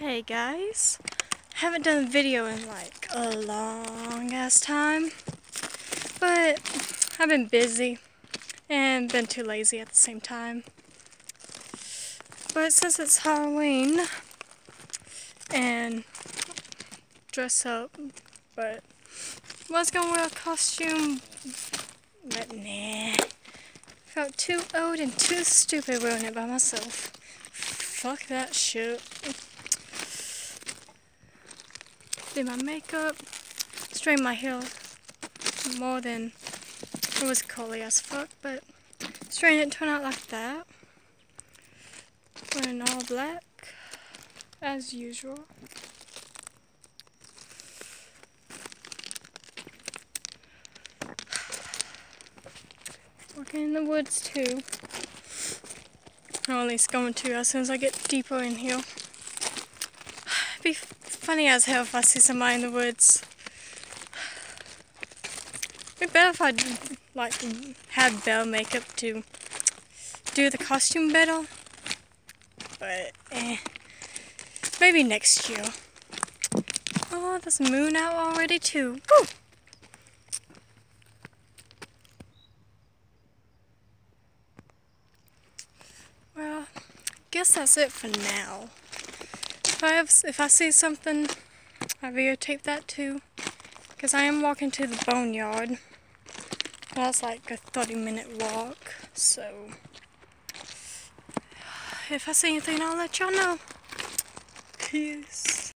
Hey guys, I haven't done a video in like a long ass time, but I've been busy and been too lazy at the same time. But since it's Halloween and dress up, but was gonna wear a costume, but nah. Felt too old and too stupid wearing it by myself. Fuck that shit. Did my makeup, straightened my hair more than it was curly as fuck, but straightened it turned out like that. Wearing all black, as usual. Working in the woods too. Or at least going to as soon as I get deeper in here. It'd be funny as hell if I see somebody in the woods. It'd be better if I like had Belle makeup to do the costume better. But eh. Maybe next year. Oh, there's a moon out already too. Woo! Well, guess that's it for now. If I, have, if I see something, I videotape that too. Because I am walking to the boneyard. That's like a 30 minute walk, so if I see anything, I'll let y'all know. Peace.